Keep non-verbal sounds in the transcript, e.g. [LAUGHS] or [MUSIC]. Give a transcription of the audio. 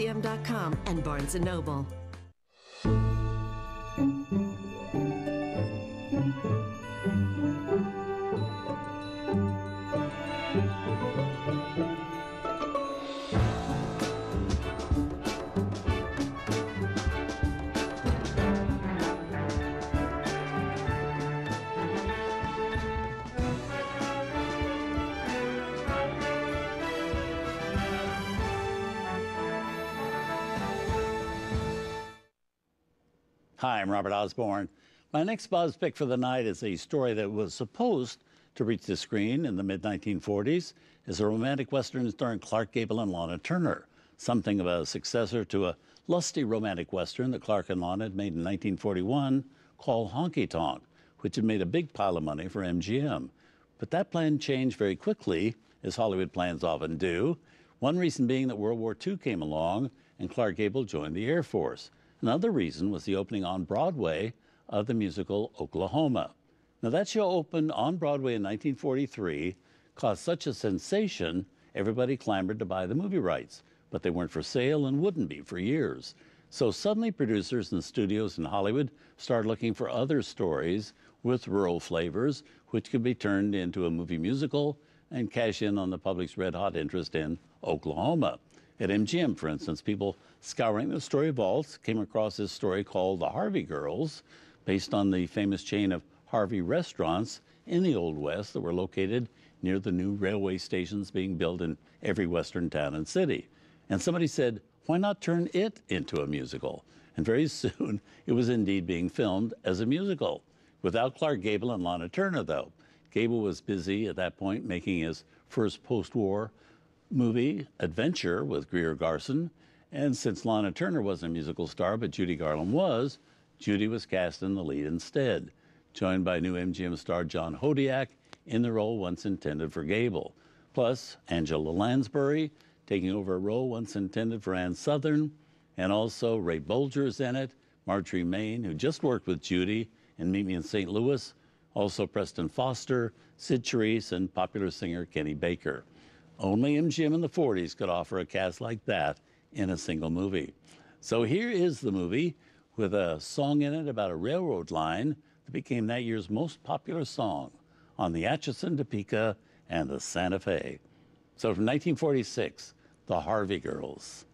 tcm.com and Barnes & Noble. Hi, I'm Robert Osborne. My next Bob's pick for the night is a story that was supposed to reach the screen in the mid 1940s as a romantic western starring Clark Gable and Lana Turner, something of a successor to a lusty romantic western that Clark and Lana had made in 1941 called Honky Tonk, which had made a big pile of money for MGM. But that plan changed very quickly, as Hollywood plans often do. One reason being that World War II came along and Clark Gable joined the Air Force. Another reason was the opening on Broadway of the musical Oklahoma. Now, that show opened on Broadway in 1943, caused such a sensation, everybody clamored to buy the movie rights, but they weren't for sale and wouldn't be for years. So suddenly, producers and studios in Hollywood started looking for other stories with rural flavors, which could be turned into a movie musical and cash in on the public's red hot interest in Oklahoma. At MGM, for instance, people scouring the story vaults came across this story called The Harvey Girls, based on the famous chain of Harvey restaurants in the Old West that were located near the new railway stations being built in every western town and city. And somebody said, why not turn it into a musical? And very [LAUGHS] soon it was indeed being filmed as a musical. Without Clark Gable and Lana Turner, though. Gable was busy at that point making his first post war movie, Adventure, with Greer Garson. And since Lana Turner wasn't a musical star, but Judy Garland was, Judy was cast in the lead instead, joined by new MGM star John Hodiak in the role once intended for Gable. Plus, Angela Lansbury taking over a role once intended for Ann Sothern, and also Ray Bolger's in it, Marjorie Main, who just worked with Judy in Meet Me in St. Louis, also Preston Foster, Cyd Charisse, and popular singer Kenny Baker. Only MGM in the 40s could offer a cast like that in a single movie. So here is the movie with a song in it about a railroad line that became that year's most popular song on the Atchison, Topeka, and the Santa Fe. So from 1946, the Harvey Girls.